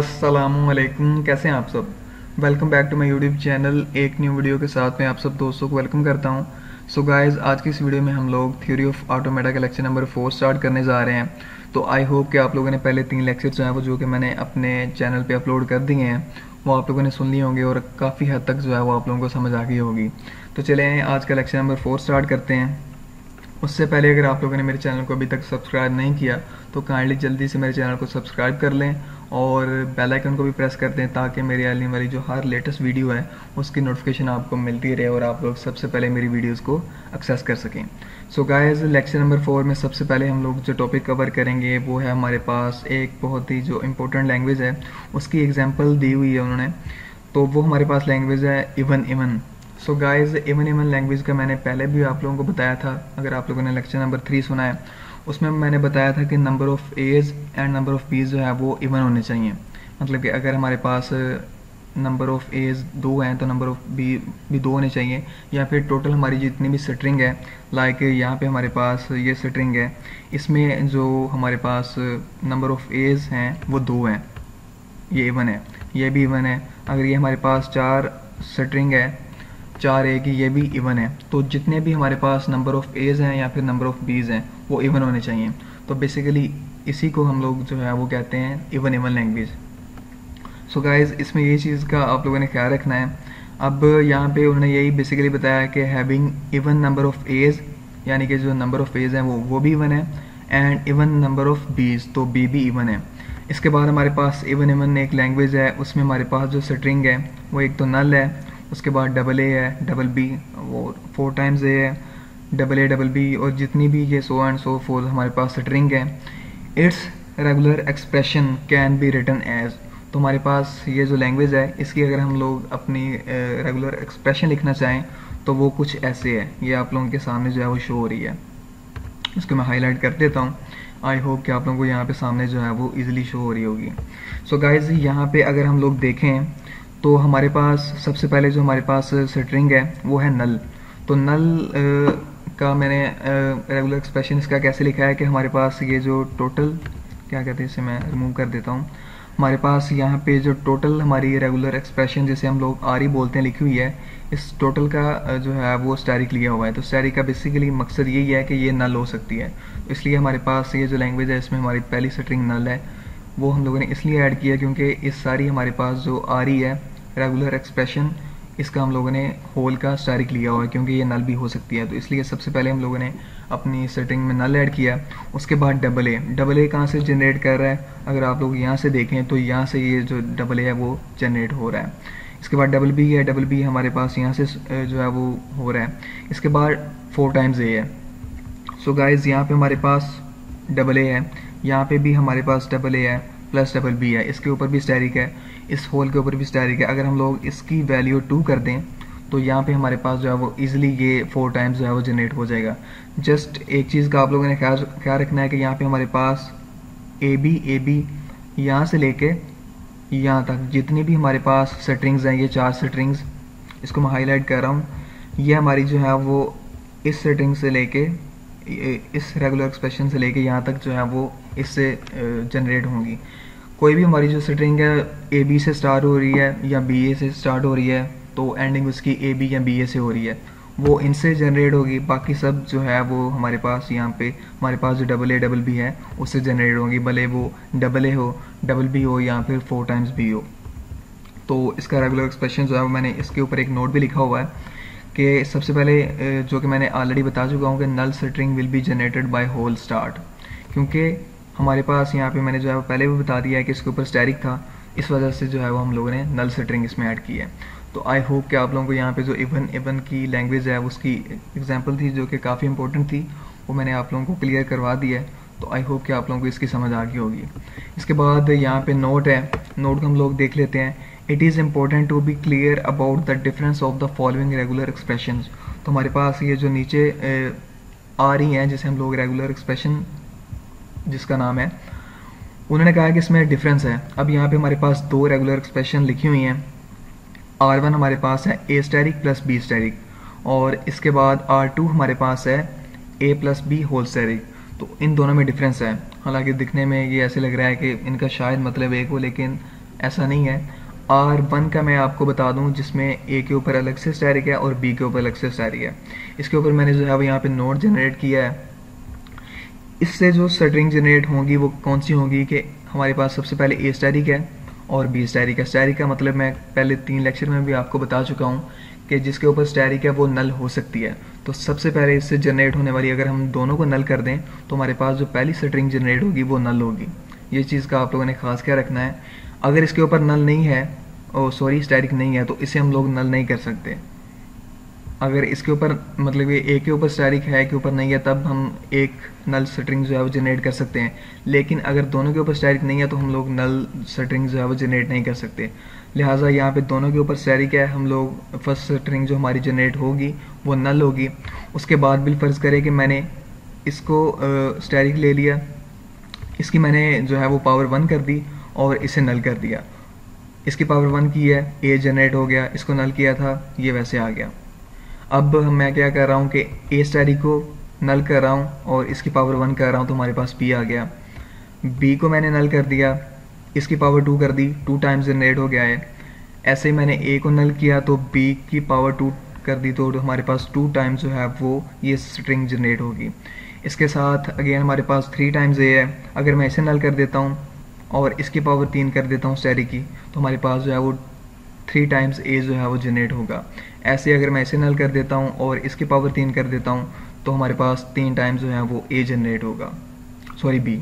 असलकुम कैसे हैं आप सब? Welcome back to my YouTube channel एक न्यू वीडियो के साथ मैं आप सब दोस्तों को वेलकम करता हूँ। सो गाइस आज की इस वीडियो में हम लोग थ्योरी ऑफ़ ऑटोमेटा का लेक्चर नंबर फोर स्टार्ट करने जा रहे हैं। तो आई होप कि आप लोगों ने पहले तीन लेक्चर जो हैं वो जो कि मैंने अपने चैनल पे अपलोड कर दिए हैं, वो आप लोगों ने सुन लिए होंगे और काफ़ी हद तक जो है वो आप लोगों को समझ आ गई होगी। तो चले आज का लेक्चर नंबर फोर स्टार्ट करते हैं। उससे पहले अगर आप लोगों ने मेरे चैनल को अभी तक सब्सक्राइब नहीं किया तो काइंडली जल्दी से मेरे चैनल को सब्सक्राइब कर लें और बेल आइकन को भी प्रेस कर दें ताकि मेरी आने वाली जो हर लेटेस्ट वीडियो है, उसकी नोटिफिकेशन आपको मिलती रहे और आप लोग सबसे पहले मेरी वीडियोस को एक्सेस कर सकें। So guys lecture number four में सबसे पहले हम लोग जो टॉपिक कवर करेंगे, वो है हमारे पास एक बहुत ही जो इम्पोर्टेंट लैंग्वेज है, उसकी एग्ज़ाम्पल दी हुई है उन्होंने। तो वो हमारे पास लैंग्वेज है even even. So guys even even language का मैंने पहले भी आप लोगों को बताया था, अगर आप लोगों ने लेक्चर नंबर थ्री सुना है उसमें मैंने बताया था कि number of a's and number of b's जो है वो इवन होने चाहिए। मतलब कि अगर हमारे पास नंबर ऑफ़ एज दो हैं तो नंबर ऑफ़ बी भी दो होने चाहिए। या फिर टोटल हमारी जितनी भी स्ट्रिंग है लाइक यहाँ पे हमारे पास ये स्ट्रिंग है, इसमें जो हमारे पास नंबर ऑफ़ एज हैं, वो दो हैं। ये इवन है, ये भी इवन है। अगर ये हमारे पास चार स्ट्रिंग है, चार ए की, ये भी इवन है। तो जितने भी हमारे पास नंबर ऑफ़ एज हैं या फिर नंबर ऑफ़ बीज हैं वो इवन होने चाहिए। तो बेसिकली इसी को हम लोग जो है वो कहते हैं even even language so guys इसमें ये चीज़ का आप लोगों ने ख्याल रखना है। अब यहाँ पे उन्होंने यही बेसिकली बताया कि having even number of a's यानी कि जो नंबर ऑफ़ एज हैं वो वो भी इवन है एंड इवन नंबर ऑफ़ बीज तो बी भी इवन है। इसके बाद हमारे पास इवन इवन एक लैंग्वेज है, उसमें हमारे पास जो स्ट्रिंग है, वो एक तो नल है, उसके बाद डबल ए है डबल बी वो फोर टाइम्स ए है डबल ए डबल बी और जितनी भी ये सो एंड सो फोर हमारे पास स्ट्रिंग है it's regular expression can be written as तो हमारे पास ये जो लैंग्वेज है इसकी अगर हम लोग अपनी रेगुलर uh, एक्सप्रेशन लिखना चाहें तो वो कुछ ऐसे है ये आप लोगों के सामने जो है वो शो हो रही है। इसको मैं हाईलाइट कर देता हूँ। आई होप कि आप लोगों को यहाँ पे सामने जो है वो इजीली शो हो रही होगी। सो गाइज़ यहाँ पे अगर हम लोग देखें तो हमारे पास सबसे पहले जो हमारे पास स्ट्रिंग है वो है नल तो नल का मैंने रेगुलर एक्सप्रेशन इसका कैसे लिखा है कि हमारे पास ये जो टोटल क्या कहते हैं इसे मैं रिमूव कर देता हूँ। हमारे पास यहाँ पे जो टोटल हमारी रेगुलर एक्सप्रेशन जिसे हम लोग आर ही बोलते हैं लिखी हुई है, इस टोटल का जो है वो स्टैरिक लिया हुआ है। तो स्टैरिक का बेसिकली मकसद यही है कि ये नल हो सकती है। इसलिए हमारे पास ये जो लैंग्वेज है, इसमें हमारी पहली स्ट्रिंग नल है। वो हम लोगों ने इसलिए ऐड किया क्योंकि इस सारी हमारे पास जो आ रही है रेगुलर एक्सप्रेशन इसका हम लोगों ने होल का स्टारिक लिया हुआ है क्योंकि ये नल भी हो सकती है। तो इसलिए सबसे पहले हम लोगों ने अपनी सेटिंग में नल ऐड किया। उसके बाद डबल ए डबल ए कहाँ से जनरेट कर रहा है? अगर आप लोग यहाँ से देखें तो यहाँ से ये जो डबल ए है वो जनरेट हो रहा है। इसके बाद डबल बी है। डबल बी हमारे पास यहाँ से जो है वो हो रहा है। इसके बाद फोर टाइम्स ए है। सो गाइज़ यहाँ पे हमारे पास डबल ए है। यहाँ पे भी हमारे पास डबल ए है प्लस डबल बी है। इसके ऊपर भी स्टैरिक है। इस होल के ऊपर भी स्टैरिक है अगर हम लोग इसकी वैल्यू टू कर दें तो यहाँ पे हमारे पास जो है वो इजीली ये फोर टाइम्स जो है वो जनरेट हो जाएगा। जस्ट एक चीज़ का आप लोगों ने ख्याल ख्याल रखना है कि यहाँ पे हमारे पास ए बी ए बी यहाँ से लेके यहाँ तक जितनी भी हमारे पास सेटिंग्स हैं, ये चार सेटिंग्स इसको मैं हाईलाइट कर रहा हूँ। ये हमारी जो है वो इस सेटिंग से लेके इस रेगुलर एक्सप्रेशन से लेके यहाँ तक जो है वो इससे जनरेट होंगी। कोई भी हमारी जो स्ट्रिंग है ए बी से स्टार्ट हो रही है या बी ए से स्टार्ट हो रही है तो एंडिंग उसकी ए बी या बी ए से हो रही है। वो इनसे जनरेट होगी, बाकी सब जो है वो हमारे पास यहाँ पे, हमारे पास जो डबल ए डबल बी है, उससे जनरेट होगी, भले वो डबल ए हो डबल बी हो या फिर फोर टाइम्स बी हो। तो इसका रेगुलर एक्सप्रेशन जो है, वो मैंने इसके ऊपर एक नोट भी लिखा हुआ है कि सबसे पहले जो कि मैंने ऑलरेडी बता चुका हूँ कि null string will be generated by whole star क्योंकि हमारे पास यहाँ पे मैंने जो है वो पहले भी बता दिया है कि इसके ऊपर स्टैरिक था। इस वजह से जो है वो हम लोगों ने नल सेटरिंग इसमें ऐड की है। तो आई होप कि आप लोगों को यहाँ पे जो इवन इवन की लैंग्वेज है, उसकी एग्ज़ाम्पल थी जो कि काफ़ी इंपॉर्टेंट थी, वो मैंने आप लोगों को क्लियर करवा दी है। तो आई होप कि आप लोगों को इसकी समझ आ गई होगी। इसके बाद यहाँ पे नोट है। नोट को हम लोग देख लेते हैं। It is important to be clear about the difference of the following regular expression तो हमारे पास ये जो नीचे आ रही हैं, जिसे हम लोग रेगुलर एक्सप्रेशन जिसका नाम है। उन्होंने कहा कि इसमें डिफरेंस है। अब यहाँ पे हमारे पास दो रेगुलर एक्सप्रेशन लिखी हुई हैं। आर वन हमारे पास है a asterisk plus b asterisk और इसके बाद आर टू हमारे पास है a plus b whole asterisk तो इन दोनों में डिफरेंस है। हालाँकि दिखने में ये ऐसे लग रहा है कि इनका शायद मतलब एक हो, लेकिन ऐसा नहीं है। आर वन का मैं आपको बता दूँ, जिसमें ए के ऊपर अलग से स्टैरिक है और बी के ऊपर अलग से स्टैरिक है। इसके ऊपर मैंने जो है वो यहाँ पे नोट जनरेट किया है। इससे जो स्टरिंग जनरेट होंगी, वो कौन सी होंगी कि हमारे पास सबसे पहले ए स्टैरिक है और बी स्टैरिक है। स्टैरिक का मतलब मैं पहले तीन लेक्चर में भी आपको बता चुका हूँ कि जिसके ऊपर स्टैरिक है, वो नल हो सकती है। तो सबसे पहले इससे जनरेट होने वाली अगर हम दोनों को नल कर दें तो हमारे पास जो पहली स्टरिंग जनरेट होगी, वो नल होगी। ये चीज़ का आप लोगों ने खास क्या रखना है। अगर इसके ऊपर नल नहीं है, ओ सॉरी स्टैरिक नहीं है तो इसे हम लोग नल नहीं कर सकते। अगर इसके ऊपर मतलब ये ए के ऊपर स्टैरिक है, के ऊपर नहीं है, तब हम एक नल स्ट्रिंग जो है वो जनरेट कर सकते हैं। लेकिन अगर दोनों के ऊपर स्टैरिक नहीं है तो हम लोग नल स्ट्रिंग जो है वो जनरेट नहीं कर सकते। लिहाजा यहाँ पे दोनों के ऊपर स्टैरिक है, हम लोग फ़र्स्ट स्ट्रिंग जो हमारी जनरेट होगी, वो नल होगी। उसके बाद बिल फ़र्ज़ करें कि मैंने इसको स्टैरिक ले लिया। इसकी मैंने जो है वो पावर वन कर दी और इसे नल कर दिया। इसकी पावर वन की है ए जनरेट हो गया, इसको नल किया था, ये वैसे आ गया। अब मैं क्या कर रहा हूँ कि ए स्टैरिक को नल कर रहा हूँ और इसकी पावर वन कर रहा हूँ तो हमारे पास बी आ गया। बी को मैंने नल कर दिया, इसकी पावर टू कर दी टू टाइम्स जनरेट हो गया है। ऐसे ही मैंने ए को नल किया तो बी की पावर टू कर दी तो हमारे पास टू टाइम्स जो है वो ये स्ट्रिंग जनरेट होगी। इसके साथ अगेन हमारे पास थ्री टाइम्स ए है। अगर मैं इसे नल कर देता हूँ और इसकी पावर तीन कर देता हूँ स्टैरी की तो हमारे पास जो है वो थ्री टाइम्स ए जो है वो जनरेट होगा। ऐसे अगर मैं इसे नल कर देता हूँ और इसकी पावर तीन कर देता हूँ तो हमारे पास तीन टाइम्स जो है वो ए जनरेट होगा। सॉरी बी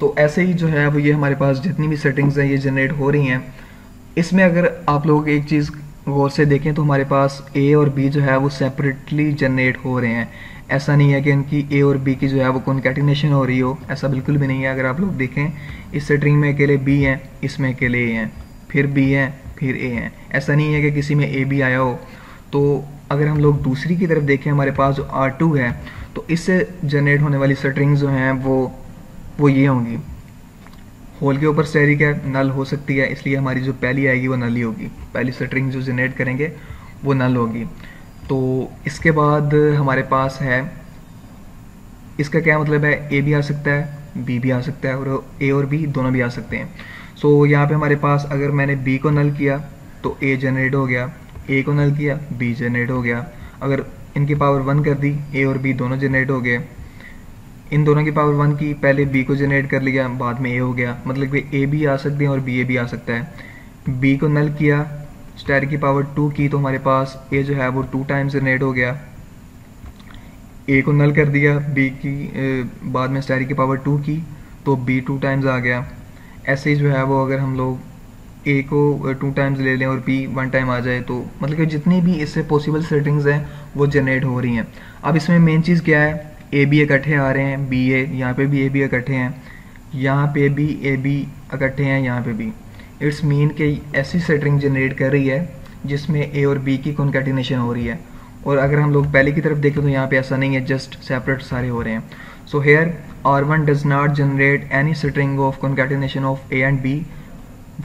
तो ऐसे ही जो है वो ये हमारे पास जितनी भी सेटिंग्स हैं, ये जनरेट हो रही हैं। इसमें अगर आप लोग एक चीज़ गौर से देखें तो हमारे पास ए और बी जो है वो सेपरेटली जनरेट हो रहे हैं। ऐसा नहीं है कि इनकी ए और बी की जो है वो कॉन्कैटिनेशन हो रही हो। ऐसा बिल्कुल भी नहीं है। अगर आप लोग देखें, इस सेटिंग में अकेले बी हैं, इसमें अकेले ए हैं। फिर बी हैं, फिर ए हैं। ऐसा नहीं है कि किसी में ए बी आया हो। तो अगर हम लोग दूसरी की तरफ़ देखें, हमारे पास जो आर टू है तो इससे जनरेट होने वाली स्ट्रिंग्स जो हैं, वो वो ये होंगी। होल के ऊपर स्टेरिक है? नल हो सकती है, इसलिए हमारी जो पहली आएगी वो नल ही होगी। पहली स्ट्रिंग जो जनरेट करेंगे, वो नल होगी। तो इसके बाद हमारे पास है, इसका क्या मतलब है? ए भी आ सकता है बी भी आ सकता है, और ए और बी दोनों भी आ सकते हैं। सो so, यहाँ पे हमारे पास अगर मैंने बी को नल किया तो ए जनरेट हो गया ए को नल किया बी जनरेट हो गया। अगर इनकी पावर वन कर दी ए और बी दोनों जनरेट हो गए। इन दोनों की पावर वन की पहले बी को जनरेट कर लिया बाद में ए हो गया। मतलब कि ए भी आ सकते हैं और बी ए भी आ सकता है। बी को नल किया स्टार की पावर टू की तो हमारे पास ए जो है वो टू टाइम्स जनरेट हो गया। ए को नल कर दिया बी की बाद में स्टार की पावर टू की तो बी टू टाइम्स आ गया। ऐसे ही जो है वो अगर हम लोग ए को टू टाइम्स ले लें और बी वन टाइम आ जाए तो मतलब कि जितनी भी इससे पॉसिबल सेटिंग्स हैं, वो जनरेट हो रही हैं। अब इसमें मेन चीज़ क्या है? ए बी इकट्ठे आ रहे हैं बी ए यहाँ पे भी ए बी इकट्ठे हैं, यहाँ पे भी ए बी इकट्ठे हैं, यहाँ पे भी। इट्स मीन कि ऐसी सेटिंग जनरेट कर रही है, जिसमें ए और बी की कॉन्केटिनेशन हो रही है। और अगर हम लोग पहले की तरफ़ देखें तो यहाँ पे ऐसा नहीं है जस्ट सेपरेट सारे हो रहे हैं। So here R one does not generate any string of concatenation of a and b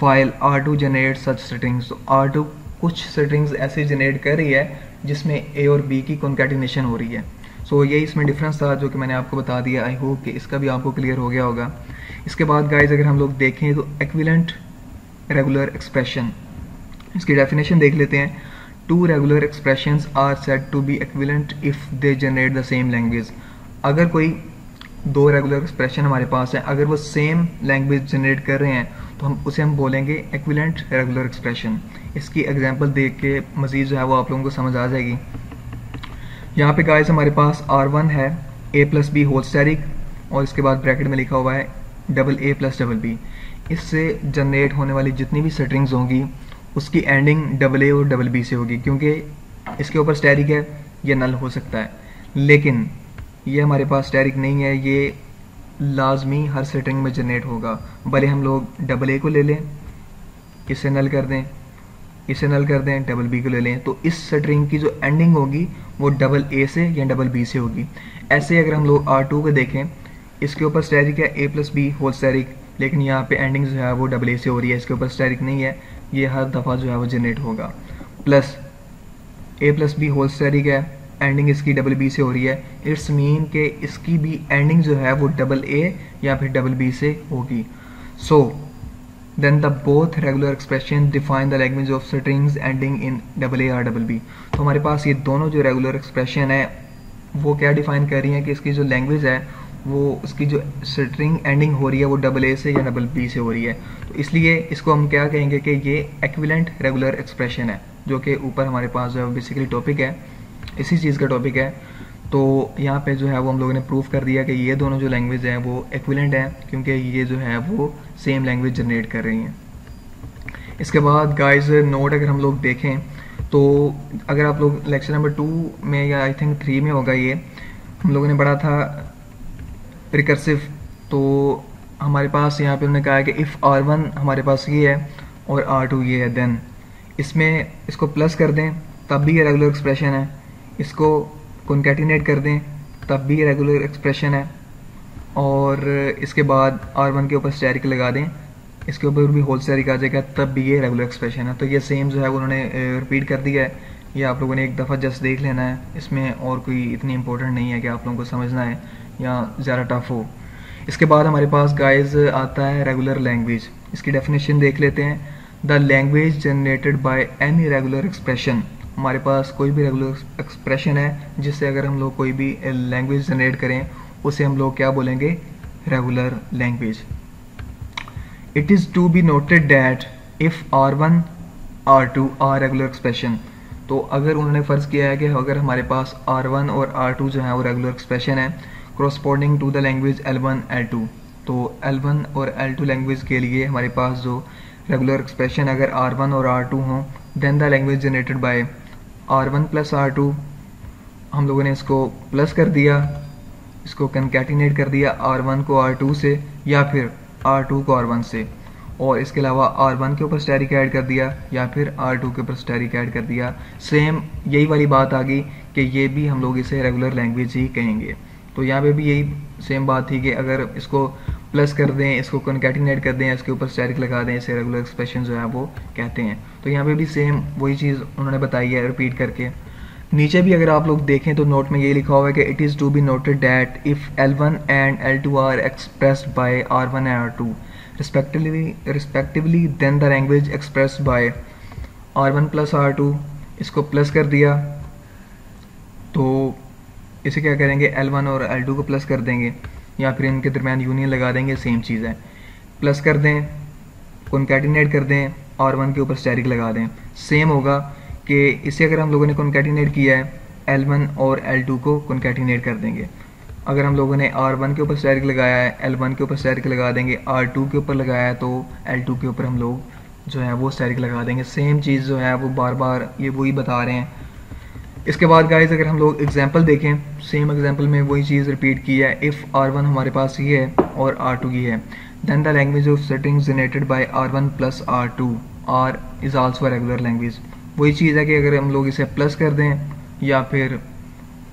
while R two generate such strings तो आर टू कुछ स्ट्रिंग्स ऐसे जनरेट कर रही है जिसमें ए और बी की कॉन्केटिनेशन हो रही है। सो so, ये इसमें डिफरेंस था जो कि मैंने आपको बता दिया। आई होप कि इसका भी आपको क्लियर हो गया होगा। इसके बाद गाइज़ अगर हम लोग देखें तो एक्विलेंट रेगुलर एक्सप्रेशन इसकी डेफिनेशन देख लेते हैं। Two regular expressions are said to be equivalent if they generate the same language अगर कोई दो रेगुलर एक्सप्रेशन हमारे पास है। अगर वो सेम लैंग्वेज जनरेट कर रहे हैं तो हम उसे हम बोलेंगे एक्विलेंट रेगुलर एक्सप्रेशन इसकी एग्जांपल देख के मज़ीद जो है वो आप लोगों को समझ आ जाएगी। यहाँ पे गाइस हमारे पास R1 है, a plus b whole asterisk और इसके बाद ब्रैकेट में लिखा हुआ है double a plus double b इससे जनरेट होने वाली जितनी भी सेटिंग्स होंगी, उसकी एंडिंग डबल ए और डबल बी से होगी, क्योंकि इसके ऊपर स्टेरिक है, ये नल हो सकता है। लेकिन ये हमारे पास स्टेरिक नहीं है, ये लाजमी हर सेटिंग में जनरेट होगा। भले हम लोग डबल ए को ले लें, इसे नल कर दें, इसे नल कर दें डबल बी को ले लें तो इस स्ट्रिंग की जो एंडिंग होगी, वो डबल ए से या डबल बी से होगी। ऐसे अगर हम लोग आर टू को देखें, इसके ऊपर स्टैरिक है a plus b whole asterisk लेकिन यहाँ पे एंडिंग जो है वो डबल ए से हो रही है, इसके ऊपर स्टैरिक नहीं है, ये हर दफ़ा जो है वो जनरेट होगा। Plus A plus B whole steric है एंडिंग इसकी डबल बी से हो रही है। इट्स मीन के इसकी भी एंडिंग जो है वो डबल ए या फिर डबल बी से होगी। So then the both regular expression define the language of strings ending in double a or double b तो हमारे पास ये दोनों जो रेगुलर एक्सप्रेशन है, वो क्या डिफाइन कर रही हैं कि इसकी जो लैंग्वेज है, वो उसकी जो स्ट्रिंग एंडिंग हो रही है वो डबल ए से या डबल बी से हो रही है। तो इसलिए इसको हम क्या कहेंगे कि ये एक्विलेंट रेगुलर एक्सप्रेशन है, जो कि ऊपर हमारे पास जो है बेसिकली टॉपिक है। इसी चीज़ का टॉपिक है। तो यहाँ पे जो है वो हम लोगों ने प्रूफ कर दिया कि ये दोनों जो लैंग्वेज हैं वो एक्विलेंट हैं, क्योंकि ये जो है वो सेम लैंग्वेज जनरेट कर रही हैं। इसके बाद गाइस नोट अगर हम लोग देखें तो अगर आप लोग लेक्चर नंबर टू में या आई थिंक थ्री में होगा ये, हम लोगों ने पढ़ा था रिकर्सिव तो हमारे पास यहाँ पे उन्होंने कहा कि इफ़ आर वन हमारे पास ये है और आर टू ये है देन इसमें इसको प्लस कर दें, तब भी ये रेगुलर एक्सप्रेशन है। इसको कॉन्केटिनेट कर दें, तब भी रेगुलर एक्सप्रेशन है। और इसके बाद आर वन के ऊपर स्टैरिक लगा दें, इसके ऊपर भी होल स्टैरिक आ जाएगा, तब भी ये रेगुलर एक्सप्रेशन है। तो ये सेम जो है, उन्होंने रिपीट कर दिया है। ये आप लोगों ने एक दफ़ा जस्ट देख लेना है। इसमें और कोई इतनी इंपॉर्टेंट नहीं है कि आप लोगों को समझना है या ज़्यादा टफ हो। इसके बाद हमारे पास गाइज़ आता है रेगुलर लैंग्वेज इसकी डेफिनेशन देख लेते हैं। The language generated by any regular expression हमारे पास कोई भी रेगुलर एक्सप्रेशन है, जिससे अगर हम लोग कोई भी लैंग्वेज जनरेट करें, उसे हम लोग क्या बोलेंगे? Regular language it is to be noted that if R one R two are regular expression तो अगर उन्होंने फ़र्ज़ किया है कि अगर हमारे पास आर वन और आर टू जो है वो रेगुलर एक्सप्रेशन है corresponding to the language L one L two तो एल वन और एल टू लैंग्वेज के लिए हमारे पास जो रेगुलर एक्सप्रेशन अगर आर वन और आर टू हों then the language generated by R one plus R two हम लोगों ने इसको प्लस कर दिया, इसको कंकैटिनेट कर दिया आर वन को आर टू से या फिर आर टू को आर वन से। और इसके अलावा आर वन के ऊपर स्टैरिक ऐड कर दिया या फिर आर टू के ऊपर स्टैरिक ऐड कर दिया। सेम यही वाली बात आ गई कि ये भी हम लोग इसे रेगुलर लैंग्वेज ही कहेंगे। तो यहाँ पे भी यही सेम बात थी कि अगर इसको प्लस कर दें, इसको कॉन्कैटिनेट कर दें, इसके ऊपर स्टैरिक लगा दें, इसे रेगुलर एक्सप्रेशन जो है वो कहते हैं। तो यहाँ पे भी सेम वही चीज़ उन्होंने बताई है रिपीट करके। नीचे भी अगर आप लोग देखें तो नोट में ये लिखा हुआ है कि it is to be noted that if L one and L two are expressed by R one and R two respectively respectively respectively, then the language expressed by r1 plus r2 इसको plus कर दिया। तो इसे क्या करेंगे? L1 और L2 को plus कर देंगे। या फिर इनके दरमियान यूनियन लगा देंगे सेम चीज़ है। प्लस कर दें कॉन्कैटिनेट कर दें और वन के ऊपर स्टेरिक लगा दें। सेम होगा कि इसे अगर हम लोगों ने कॉन्कैटिनेट किया है एल वन और एल टू को कॉन्कैटिनेट कर देंगे। अगर हम लोगों ने आर वन के ऊपर स्टेरिक लगाया है एल वन के ऊपर स्टेरिक लगा देंगे आर टू के ऊपर लगाया है तो एल टू के ऊपर हम लोग जो है वो स्टैरिक लगा देंगे। सेम चीज़ जो है वो बार बार ये वही बता रहे हैं। इसके बाद गाइज़ अगर हम लोग एग्ज़ाम्पल देखें सेम एग्ज़ाम्पल में वही चीज़ रिपीट की है इफ़ आर वन हमारे पास ये है और आर टू ये है then the language of setting generated by R one plus R two R is also regular language वही चीज़ है कि अगर हम लोग इसे प्लस कर दें, या फिर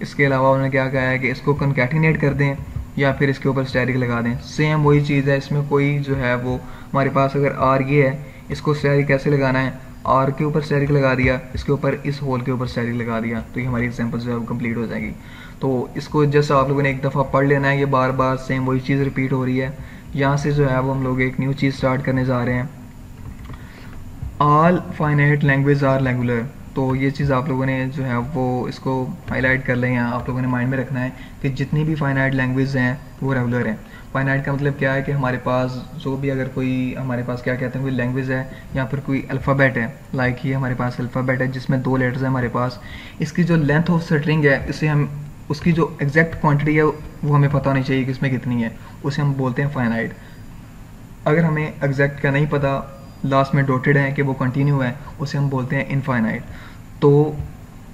इसके अलावा उन्होंने क्या कहा है कि इसको कनकैटिनेट कर दें, या फिर इसके ऊपर स्टैरिक लगा दें सेम वही चीज़ है, इसमें कोई जो है वो, हमारे पास अगर आर ये है, इसको स्टैरिक कैसे लगाना है? आर के ऊपर स्टैरिक लगा दिया, इसके ऊपर इस होल के ऊपर स्टैरिक लगा दिया तो ये हमारी एग्ज़ाम्पल जो है कंप्लीट हो जाएगी। तो इसको जस्ट आप लोगों ने एक दफ़ा पढ़ लेना है, ये बार बार सेम वही चीज़ रिपीट हो रही है। यहाँ से जो है वो हम लोग एक न्यू चीज़ स्टार्ट करने जा रहे हैं। All finite language are regular तो ये चीज़ आप लोगों ने जो है वो इसको हाईलाइट कर लें या आप लोगों ने माइंड में रखना है कि जितनी भी फाइनाइट लैंग्वेज हैं, वो रेगुलर हैं। फाइनाइट का मतलब क्या है कि हमारे पास जो भी अगर कोई हमारे पास क्या कहते हैं, कोई लैंग्वेज है या फिर कोई अल्फ़ाबेट है लाइक ये हमारे पास अल्फ़ाबेट है, जिसमें दो लेटर्स हैं हमारे पास, इसकी जो लेंथ ऑफ़ स्ट्रिंग है, इसे हम, उसकी जो एग्जैक्ट क्वांटिटी है, वो हमें पता होनी चाहिए कि इसमें कितनी है, उसे हम बोलते हैं फाइनाइट अगर हमें एग्जैक्ट का नहीं पता लास्ट में डोटेड है कि वो कंटिन्यू है, उसे हम बोलते हैं इनफाइनाइट तो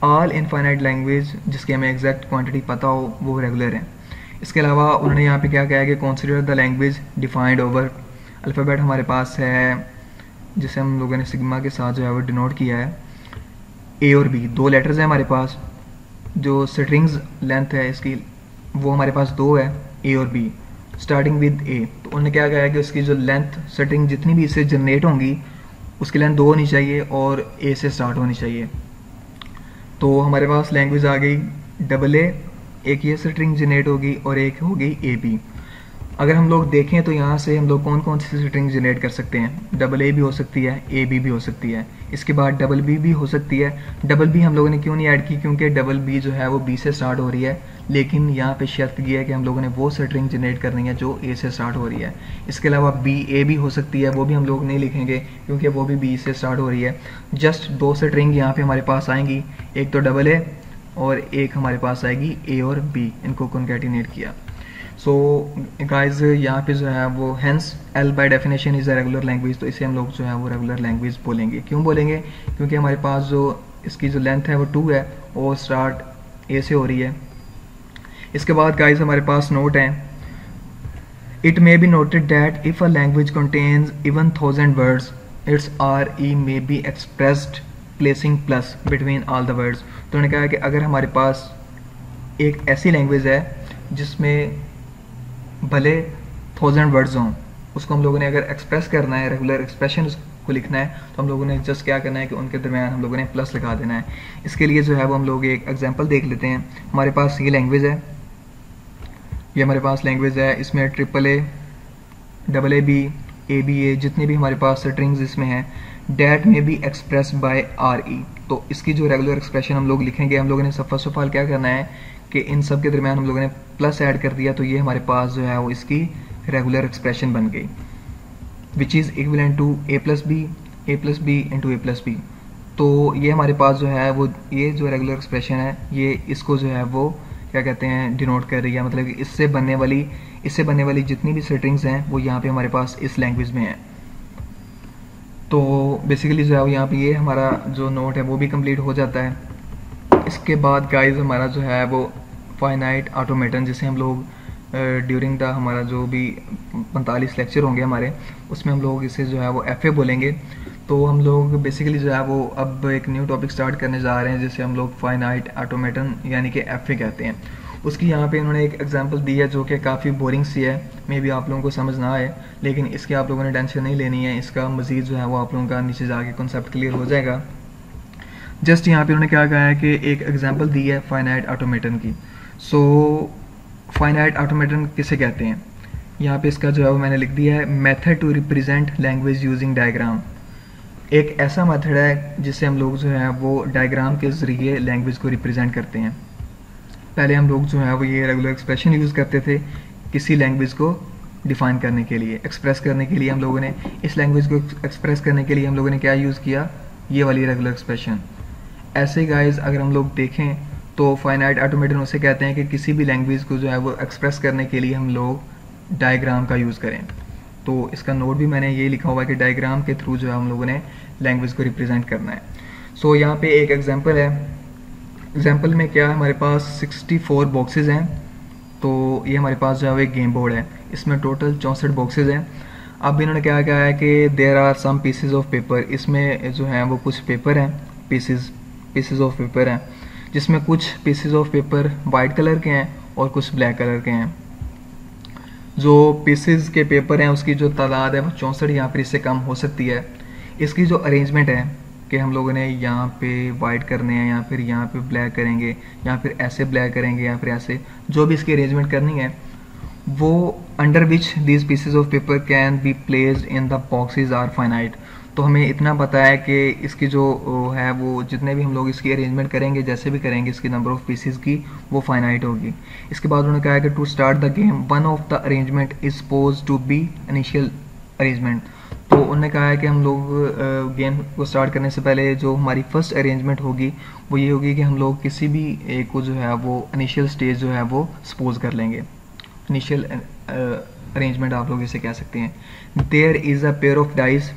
ऑल इनफाइनाइट लैंग्वेज जिसकी हमें एग्जैक्ट क्वांटिटी पता हो, वो रेगुलर है. इसके अलावा उन्होंने यहाँ पे क्या कहा है कि consider the language defined over alphabet हमारे पास है, जिसे हम लोगों ने सिग्मा के साथ जो है वो डिनोट किया है. ए और बी दो लेटर्स हैं हमारे पास. जो स्ट्रिंग्स लेंथ है इसकी, वो हमारे पास दो है ए और बी स्टार्टिंग विद ए तो उन्होंने क्या कहा है कि उसकी जो लेंथ स्ट्रिंग जितनी भी इससे जनरेट होंगी, उसकी लेंथ दो होनी चाहिए और ए से स्टार्ट होनी चाहिए. तो हमारे पास लैंग्वेज आ गई डबल ए एक ये स्ट्रिंग जनरेट होगी और एक होगी ए बी अगर हम लोग देखें तो यहाँ से हम लोग कौन कौन सी स्ट्रिंग जनरेट कर सकते हैं? डबल ए भी हो सकती है ए बी भी हो सकती है। इसके बाद डबल बी भी हो सकती है। डबल बी हम लोगों ने क्यों नहीं ऐड की? क्योंकि डबल बी जो है वो बी से स्टार्ट हो रही है। लेकिन यहाँ पे शर्त यह है कि हम लोगों ने वो स्ट्रिंग जनरेट करनी है जो ए से स्टार्ट हो रही है। इसके अलावा बी ए भी हो सकती है, वो भी हम लोग नहीं लिखेंगे क्योंकि वो भी बी से स्टार्ट हो रही है। जस्ट दो स्ट्रिंग यहाँ पे हमारे पास आएँगी। एक तो डबल ए और एक हमारे पास आएगी ए और बी इनको कॉन्केटिनेट किया। सो गाइज़ यहाँ पे जो है वो hence L by definition is a regular language तो इसे हम लोग जो है वो रेगुलर लैंग्वेज बोलेंगे। क्यों बोलेंगे? क्योंकि हमारे पास जो इसकी जो लेंथ है वो टू है वो स्टार्ट ए से हो रही है। इसके बाद गाइज़ हमारे पास नोट है। It may be noted that if a language contains even thousand words its R E may be expressed placing plus between all the words तो उन्होंने कहा कि अगर हमारे पास एक ऐसी लैंग्वेज है जिसमें भले थाउज़ेंड वर्ड्स हों, उसको हम लोगों ने अगर एक्सप्रेस करना है रेगुलर एक्सप्रेशन को लिखना है तो हम लोगों ने जस्ट क्या करना है कि उनके दरमियान हम लोगों ने प्लस लगा देना है। इसके लिए जो है वो हम लोग एक एग्ज़ाम्पल देख लेते हैं। हमारे पास ये लैंग्वेज है, ये हमारे पास लैंग्वेज है, इसमें triple a double a b a b a जितने भी हमारे पास स्ट्रिंग्स इसमें हैं that may be express by R E. तो इसकी जो रेगुलर एक्सप्रेशन हम लोग लिखेंगे, हम लोगों ने सब फ़र्स्ट ऑफ़ ऑल क्या करना है कि इन सब के दरमियान हम लोगों ने प्लस ऐड कर दिया तो ये हमारे पास जो है वो इसकी रेगुलर एक्सप्रेशन बन गई। Which is equivalent to a plus b a plus b into a plus b तो ये हमारे पास जो है वो, ये जो रेगुलर एक्सप्रेशन है, ये इसको जो है वो क्या कहते हैं डिनोट कर रही है। मतलब इससे बनने वाली, इससे बनने वाली जितनी भी सेटिंग्स हैं, वो यहाँ पे हमारे पास इस लैंग्वेज में है। तो बेसिकली जो है यहाँ पे ये हमारा जो नोट है वो भी कंप्लीट हो जाता है। इसके बाद गाइस हमारा जो है वो फाइनाइट ऑटोमेटन जिसे हम लोग ड्यूरिंग द हमारा जो भी पैंतालीस लेक्चर होंगे हमारे, उसमें हम लोग इसे जो है वो एफ़ बोलेंगे। तो हम लोग बेसिकली जो है वो अब एक न्यू टॉपिक स्टार्ट करने जा रहे हैं जिसे हम लोग फाइनाइट ऑटोमेटन यानी कि एफ़ कहते हैं। उसकी यहाँ पे इन्होंने एक एग्जांपल दी है जो कि काफ़ी बोरिंग सी है मे बी आप लोगों को समझ ना आए, लेकिन इसके आप लोगों ने टेंशन नहीं लेनी है, इसका मजीद जो है वो आप लोगों का नीचे जाके कॉन्सेप्ट क्लियर हो जाएगा। जस्ट यहाँ पे उन्होंने क्या कहा है कि एक एग्ज़ाम्पल दी है फाइनाइट ऑटोमेटन की। सो फाइनाइट ऑटोमेटन किसे कहते हैं? यहाँ पे इसका जो है वो मैंने लिख दिया है method to represent language using diagram एक ऐसा मेथड है जिससे हम लोग जो है वो डायग्राम के ज़रिए लैंग्वेज को रिप्रेजेंट करते हैं। पहले हम लोग जो है वो ये रेगुलर एक्सप्रेशन यूज़ करते थे किसी लैंग्वेज को डिफाइन करने के लिए एक्सप्रेस करने के लिए हम लोगों ने इस लैंग्वेज को एक्सप्रेस करने के लिए हम लोगों ने क्या यूज़ किया? ये वाली रेगुलर एक्सप्रेशन ऐसे गाइज़ अगर हम लोग देखें तो फाइनाइट ऑटोमेटन उसे कहते हैं कि किसी भी लैंग्वेज को जो है वो एक्सप्रेस करने के लिए हम लोग डायग्राम का यूज़ करें. तो इसका नोट भी मैंने ये लिखा हुआ है कि डायग्राम के थ्रू जो है हम लोगों ने लैंग्वेज को रिप्रेजेंट करना है. सो so, यहाँ पे एक एग्जांपल है। एग्जांपल में क्या है, हमारे पास 64 बॉक्सेस हैं तो ये हमारे पास जो है एक गेम बोर्ड है। इसमें टोटल चौंसठ बॉक्सेज हैं। अब इन्होंने क्या कहा है कि there are some pieces of paper इसमें जो है वो कुछ पेपर हैं पीसेज पीसेज ऑफ़ पेपर हैं, जिसमें कुछ pieces of paper white colour के हैं और कुछ ब्लैक कलर के हैं। जो पीसेज के पेपर हैं, उसकी जो तादाद है वो चौंसठ यहाँ पर इससे कम हो सकती है। इसकी जो अरेंजमेंट है कि हम लोगों ने यहाँ पे वाइट करने हैं या फिर यहाँ पे ब्लैक करेंगे या फिर ऐसे ब्लैक करेंगे या फिर ऐसे, जो भी इसकी अरेंजमेंट करनी है, वो under which these pieces of paper can be placed in the boxes are finite तो हमें इतना पता है कि इसकी जो है, वो जितने भी हम लोग इसकी अरेंजमेंट करेंगे, जैसे भी करेंगे, इसकी नंबर ऑफ़ पीसेज की, वो फाइनाइट होगी। इसके बाद उन्होंने कहा कि to start the game one of the arrangement is suppose to be initial arrangement तो उन्होंने कहा है कि हम लोग गेम को स्टार्ट करने से पहले जो हमारी फ़र्स्ट अरेंजमेंट होगी, वो ये होगी कि हम लोग किसी भी एक को जो है वो इनिशियल स्टेज जो है वो सपोज़ कर लेंगे। इनिशियल अरेंजमेंट आप लोग इसे कह सकते हैं। There is a pair of dice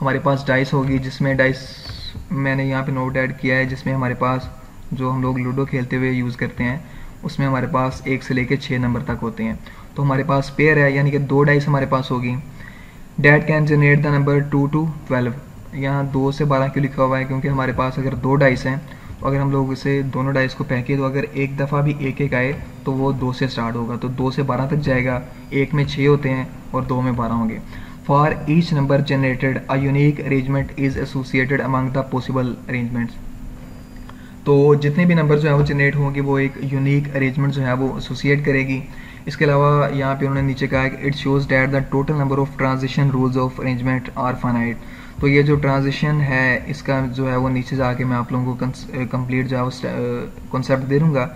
हमारे पास डाइस होगी, जिसमें डाइस मैंने यहाँ पे नोट ऐड किया है, जिसमें हमारे पास जो हम लोग लूडो खेलते हुए यूज़ करते हैं, उसमें हमारे पास एक से लेकर छः नंबर तक होते हैं। तो हमारे पास पेयर है, यानी कि दो डाइस हमारे पास होगी। That can generate the number two to twelve यहाँ दो से बारह क्यों लिखा हुआ है? क्योंकि हमारे पास अगर दो डाइस हैं तो अगर हम लोग इसे दोनों डाइस को फेंके तो अगर एक दफ़ा भी एक एक आए तो वो दो से स्टार्ट होगा। तो दो से बारह तक जाएगा। एक में छः होते हैं और दो में बारह होंगे। For each number generated a unique arrangement is associated among the possible arrangements तो जितने भी नंबर जो है वो जनरेट होंगे, वो एक यूनिक अरेंजमेंट जो है वो एसोसिएट करेगी। इसके अलावा यहाँ पे उन्होंने नीचे कहा है कि it shows that the total number of transition rules of arrangement are finite तो ये जो ट्रांजिशन है, इसका जो है वो नीचे जाके मैं आप लोगों को कंप्लीट जो है कॉन्सेप्ट दे दूँगा।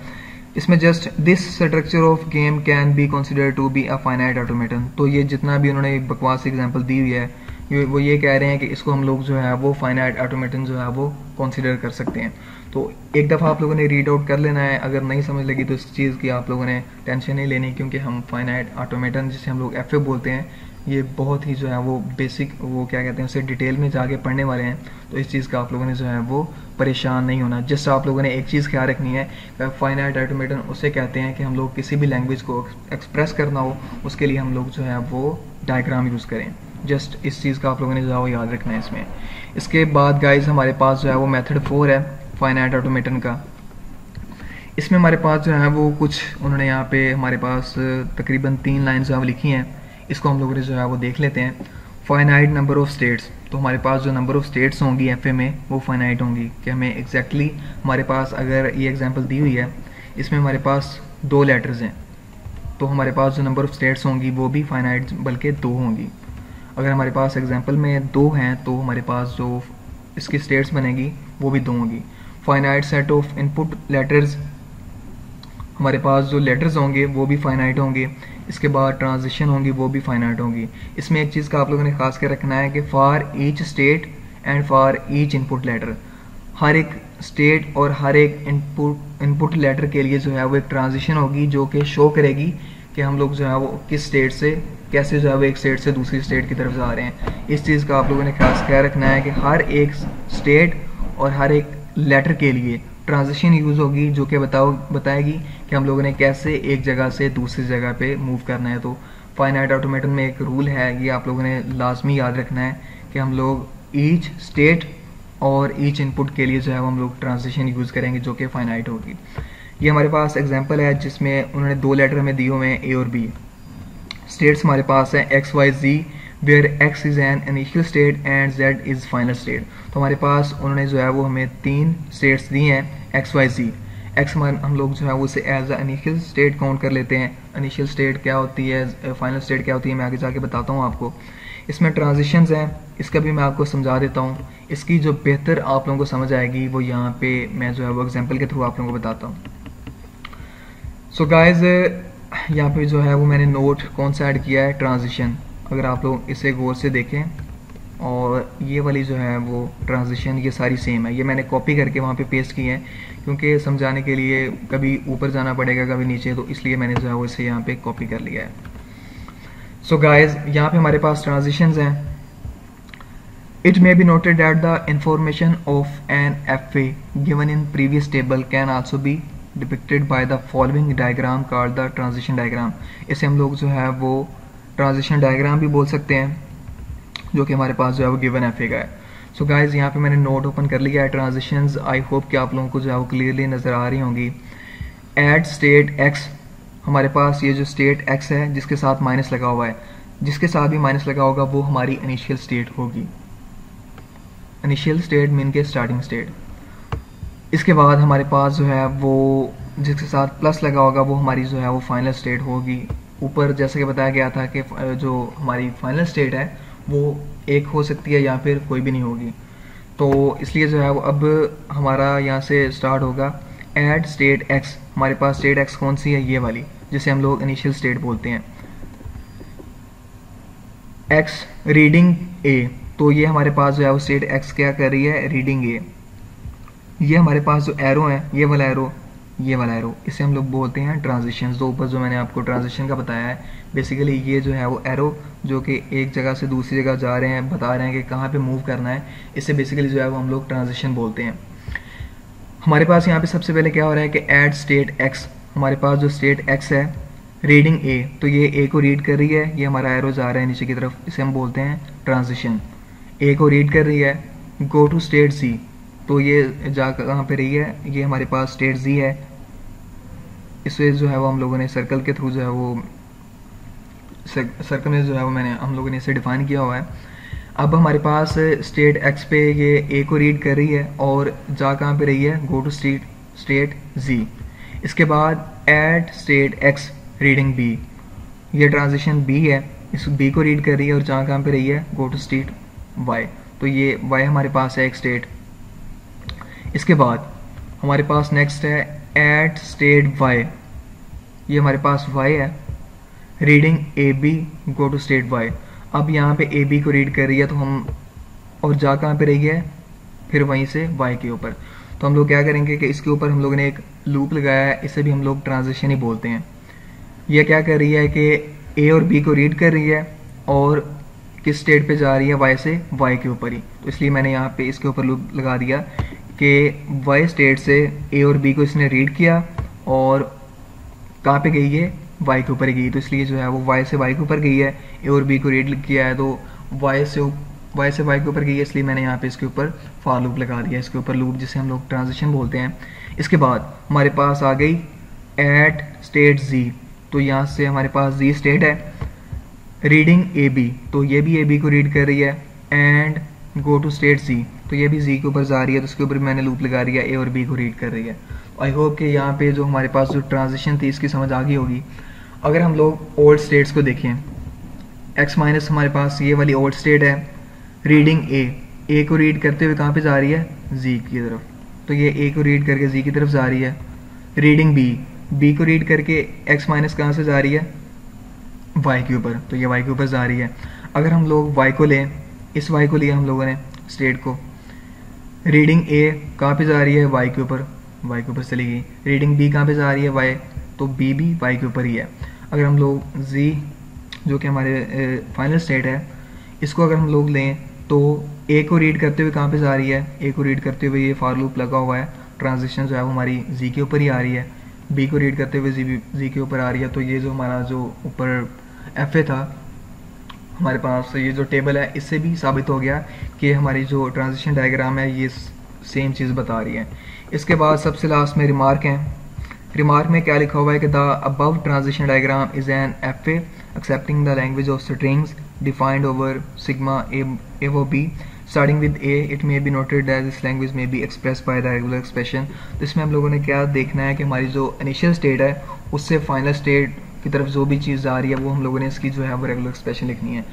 इसमें just this structure of game can be consider to be a finite automaton तो ये जितना भी उन्होंने बकवास एग्जांपल दी हुई है वो ये कह रहे हैं कि इसको हम लोग जो है वो फाइनाइट ऑटोमेटन जो है वो कंसिडर कर सकते हैं। तो एक दफ़ा आप लोगों ने रीड आउट कर लेना है। अगर नहीं समझ लगी तो इस चीज़ की आप लोगों ने टेंशन नहीं लेनी, क्योंकि हम फाइनाइट ऑटोमेटन जिसे हम लोग एफ़ बोलते हैं, ये बहुत ही जो है वो बेसिक वो क्या कहते हैं, उसे डिटेल में जाके पढ़ने वाले हैं। तो इस चीज़ का आप लोगों ने जो है वो परेशान नहीं होना। जस्ट आप लोगों ने एक चीज़ ख्याल रखनी है फाइनाइट ऑटोमेटन उसे कहते हैं कि हम लोग किसी भी लैंग्वेज को एक्सप्रेस करना हो, उसके लिए हम लोग जो है वो डायग्राम यूज़ करें। जस्ट इस चीज़ का आप लोगों ने जो है वो याद रखना है इसमें। इसके बाद गाइज़ हमारे पास जो है वो मेथड फोर है। फाइनाइट ऑटोमेटन का। इसमें हमारे पास जो है वो कुछ उन्होंने यहाँ पे हमारे पास तकरीबन तीन लाइन जो है लिखी हैं। इसको हम लोगों जो है वो देख लेते हैं। फाइनाइट नंबर ऑफ़ स्टेट्स तो हमारे पास जो नंबर ऑफ़ स्टेट्स होंगी एफ़ में, वो फाइनाइट होंगी कि हमें एग्जैक्टली exactly हमारे पास अगर ये एग्ज़ाम्पल दी हुई है, इसमें हमारे पास दो लेटर्स हैं। तो हमारे पास जो नंबर ऑफ़ स्टेट्स होंगी, वो भी फाइनाइट बल्कि दो होंगी। अगर हमारे पास एग्ज़ाम्पल में दो हैं तो हमारे पास जो इसकी स्टेट्स बनेगी, वो भी दो होंगी। Finite set of input letters हमारे पास जो लेटर्स होंगे, वो भी फाइनाइट होंगे। इसके बाद ट्रांजिशन होंगी, वो भी फाइनाइट होंगी। इसमें एक चीज़ का आप लोगों ने खास कर रखना है कि for each state and for each input letter हर एक स्टेट और हर एक इनपुट इनपुट लेटर के लिए जो है वो एक ट्रांजिशन होगी, जो कि शो करेगी कि हम लोग जो है वो किस स्टेट से, कैसे जो है वो एक स्टेट से दूसरी स्टेट की तरफ़ जा रहे हैं। इस चीज़ का आप लोगों ने खास ख्याल रखना है कि हर एक स्टेट और हर एक लेटर के लिए ट्रांजिशन यूज़ होगी, जो कि बताओ, बताएगी कि हम लोगों ने कैसे एक जगह से दूसरी जगह पे मूव करना है। तो फाइनाइट ऑटोमेटन में एक रूल है ये आप लोगों ने लाजमी याद रखना है कि हम लोग ईच स्टेट और ईच इनपुट के लिए जो है हम लोग ट्रांजिशन यूज़ करेंगे, जो कि फाइनाइट होगी। ये हमारे पास एग्ज़ाम्पल है, जिसमें उन्होंने दो लेटर हमें दिए हुए हैं ए और बी स्टेट्स हमारे पास हैं x y z where x is an initial state and z is final state तो हमारे पास उन्होंने जो है वो हमें तीन स्टेट्स दी हैं एक्स वाई जी एक्स हम लोग जो है वो उसे एज अनिशियल स्टेट काउंट कर लेते हैं। अनिशियल स्टेट क्या होती है फाइनल स्टेट क्या होती है, मैं आगे जाके बताता हूँ आपको। इसमें ट्रांजिशंस हैं, इसका भी मैं आपको समझा देता हूँ। इसकी जो बेहतर आप लोगों को समझ आएगी वो यहाँ पे मैं जो है वो एग्ज़ाम्पल के थ्रू आप लोगों को बताता हूँ। सो गाइज़ यहाँ पे जो है वो मैंने नोट कौन सा ऐड किया है ट्रांजिशन अगर आप लोग इसे गौर से देखें, और ये वाली जो है वो ट्रांजिशन ये सारी सेम है। ये मैंने कॉपी करके वहाँ पे पेस्ट की है, क्योंकि समझाने के लिए कभी ऊपर जाना पड़ेगा, कभी नीचे तो इसलिए मैंने जो है वो इसे यहाँ पे कॉपी कर लिया है। सो गाइज़ यहाँ पे हमारे पास ट्रांजिशन हैं। It may be noted that the information of N F A given in previous table can also be depicted by the following diagram called the transition diagram इसे हम लोग जो है वो ट्रांजिशन डायग्राम भी बोल सकते हैं, जो कि हमारे पास जो है वो गिवन एफ़ का है। सो गाइज़ यहाँ पे मैंने नोट ओपन कर लिया है ट्रांजिशन आई होप कि आप लोगों को जो है वो क्लियरली नज़र आ रही होंगी। एड स्टेट एक्स हमारे पास ये जो स्टेट एक्स है, जिसके साथ माइनस लगा हुआ है, जिसके साथ भी माइनस लगा होगा, वो हमारी इनिशियल स्टेट होगी। इनिशियल स्टेट मीन के स्टार्टिंग स्टेट इसके बाद हमारे पास जो है वो, जिसके साथ प्लस लगा होगा, वो हमारी जो है वो फाइनल स्टेट होगी। ऊपर जैसे कि बताया गया था कि जो हमारी फाइनल स्टेट है, वो एक हो सकती है या फिर कोई भी नहीं होगी। तो इसलिए जो है, वो अब हमारा यहाँ से स्टार्ट होगा। एड स्टेट एक्स हमारे पास स्टेट एक्स कौन सी है? ये वाली, जिसे हम लोग इनिशियल स्टेट बोलते हैं। एक्स रीडिंग ए तो ये हमारे पास जो है, वो स्टेट एक्स क्या कर रही है? रीडिंग ए ये हमारे पास जो एरो है, ये वाला एरो ये वाला एरो इसे हम लोग बोलते हैं ट्रांजिशन जो ऊपर जो मैंने आपको ट्रांजिशन का बताया है बेसिकली ये जो है वो एरो जो कि एक जगह से दूसरी जगह जा रहे हैं, बता रहे हैं कि कहाँ पे मूव करना है। इसे बेसिकली जो है वो हम लोग ट्रांजिशन बोलते हैं। हमारे पास यहाँ पे सबसे पहले क्या हो रहा है कि एड स्टेट एक्स हमारे पास जो स्टेट एक्स है रीडिंग ए तो ये ए को रीड कर रही है। ये हमारा एरो जा रहा है नीचे की तरफ़। इसे हम बोलते हैं ट्रांजिशन ए को रीड कर रही है। गो टू स्टेट सी तो ये जा कहाँ पे रही है? ये हमारे पास स्टेट जी है। इसे जो है वो हम लोगों ने सर्कल के थ्रू जो है वो सर्कल में जो है वो मैंने हम लोगों ने इसे डिफाइन किया हुआ है। अब हमारे पास स्टेट एक्स पे ये ए को रीड कर रही है और जा कहाँ पे रही है? Go to state state G इसके बाद at state X reading b ये ट्रांजिशन बी है। इस बी को रीड कर रही है और जहाँ कहाँ पे रही है? गो टू स्टेट वाई तो ये वाई हमारे पास है एक स्टेट इसके बाद हमारे पास नेक्स्ट है एट स्टेट वाई ये हमारे पास वाई है। Reading a b go to state Y अब यहाँ पे ए बी को रीड कर रही है तो हम और जा कहाँ पे रही है? फिर वहीं से वाई के ऊपर। तो हम लोग क्या करेंगे कि इसके ऊपर हम लोगों ने एक लूप लगाया है, इसे भी हम लोग ट्रांजिशन ही बोलते हैं। यह क्या कर रही है कि ए और बी को रीड कर रही है और किस स्टेट पे जा रही है? वाई से वाई के ऊपर ही। तो इसलिए मैंने यहाँ पे इसके ऊपर लूप लगा दिया कि वाई स्टेट से ए और बी को इसने रीड किया और कहाँ पे गई है? वाई के ऊपर गई तो इसलिए जो है वो वाई से वाई के ऊपर गई है। ए और बी को रीड किया है तो वाई से वाई से वाई के ऊपर गई है, इसलिए मैंने यहाँ पे इसके ऊपर फार लूप लगा दिया इसके ऊपर लूप जिसे हम लोग ट्रांजिशन बोलते हैं। इसके बाद हमारे पास आ गई एट स्टेट जी तो यहाँ से हमारे पास जी स्टेट है। रीडिंग ए बी तो ये भी ए बी को रीड कर रही है। And go to state G तो ये भी जी के ऊपर जा रही है। तो उसके ऊपर मैंने लूप लगा दिया। ए और बी को रीड कर रही है। आई होप कि यहाँ पे जो हमारे पास जो ट्रांजिशन थी, इसकी समझ आ गई होगी। अगर हम लोग ओल्ड स्टेट्स को देखें एक्स माइनस हमारे पास ये वाली ओल्ड स्टेट है रीडिंग ए ए को रीड करते हुए कहाँ पे जा रही है? जी की तरफ़। तो ये ए को रीड करके जी की तरफ़ जा रही है। रीडिंग बी बी को रीड करके एक्स माइनस कहाँ से जा रही है? वाई के ऊपर। तो ये वाई के ऊपर जा रही है। अगर हम लोग वाई को लें, इस वाई को लिया हम लोगों ने स्टेट को। रीडिंग ए कहाँ पे जा रही है? वाई के ऊपर। वाई के ऊपर चली गई। रीडिंग बी कहाँ पे जा रही है? वाई तो बी भी वाई के ऊपर ही है। अगर हम लोग जी जो कि हमारे फाइनल स्टेट है, इसको अगर हम लोग लें तो ए को रीड करते हुए कहाँ पे जा रही है? ए को रीड करते हुए ये फार लूप लगा हुआ है। ट्रांजिशन जो है वो हमारी जी के ऊपर ही आ रही है। बी को रीड करते हुए जी जी के ऊपर आ रही है तो ये जो हमारा जो ऊपर एफ़ ए था, हमारे पास ये जो टेबल है, इससे भी साबित हो गया कि हमारी जो ट्रांजिशन डायग्राम है, ये सेम चीज़ बता रही है। इसके बाद सबसे लास्ट में रिमार्क हैं। रिमार्क में क्या लिखा हुआ है कि the above transition diagram is an F accepting the language of strings defined over sigma a वो b starting with a it may be noted that this language may be express by the regular expression तो इसमें हम लोगों ने क्या देखना है कि हमारी जो इनिशियल स्टेट है, उससे फाइनल स्टेट की तरफ़ जो भी चीज़ आ रही है, वो हम लोगों ने इसकी जो है, वो रेगुलर एक्सप्रेशन लिखनी है।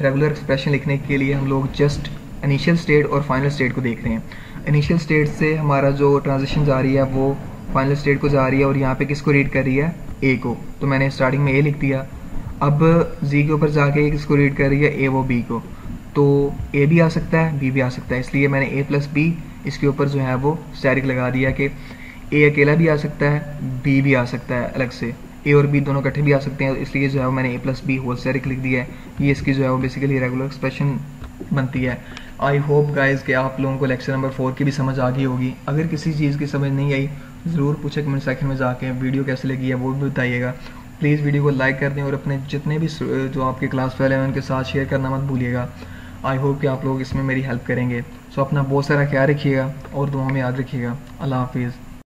रेगुलर एक्सप्रेशन लिखने के लिए हम लोग जस्ट इनिशियल स्टेट और फाइनल स्टेट को देख रहे हैं। इनिशियल स्टेट से हमारा जो ट्रांजिशन जा रही है, वो फाइनल स्टेट को जा रही है और यहाँ पे किसको रीड कर रही है? ए को। तो मैंने स्टार्टिंग में ए लिख दिया। अब जी के ऊपर जाके किसको रीड कर रही है? ए वो बी को। तो ए भी आ सकता है बी भी आ सकता है। इसलिए मैंने ए प्लस बी इसके ऊपर जो है वो स्टैरिक लगा दिया कि ए अकेला भी आ सकता है बी भी आ सकता है अलग से। ए और बी दोनों इकट्ठे भी आ सकते हैं, इसलिए जो है वो मैंने a plus b whole asterisk लिख दिया है। ये इसकी जो है वो बेसिकली रेगुलर एक्सप्रेशन बनती है। आई होप गाइज़ कि आप लोगों को लेक्चर नंबर फोर की भी समझ आ गई होगी। अगर किसी चीज़ की समझ नहीं आई, ज़रूर पूछे कमेंट सेक्शन में जाके वीडियो कैसे लगी है, वो भी बताइएगा। प्लीज़ वीडियो को लाइक कर दें और अपने जितने भी जो आपके क्लास फेल हैं, उनके साथ शेयर करना मत भूलिएगा। आई होप कि आप लोग इसमें मेरी हेल्प करेंगे। सो अपना बहुत सारा ख्याल रखिएगा और दुआ में याद रखिएगा। अल्लाह हाफिज़।